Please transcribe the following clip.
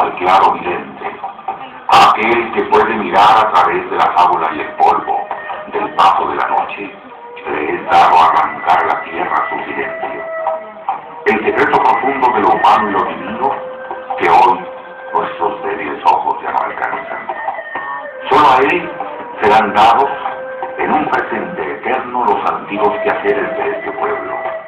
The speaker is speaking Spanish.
Al claro vidente, aquel que puede mirar a través de la fábula y el polvo del paso de la noche, le es dado arrancar a la tierra su silencio. El secreto profundo de lo humano y lo divino que hoy nuestros débiles ojos ya no alcanzan. Solo a él serán dados en un presente eterno los antiguos quehaceres de este pueblo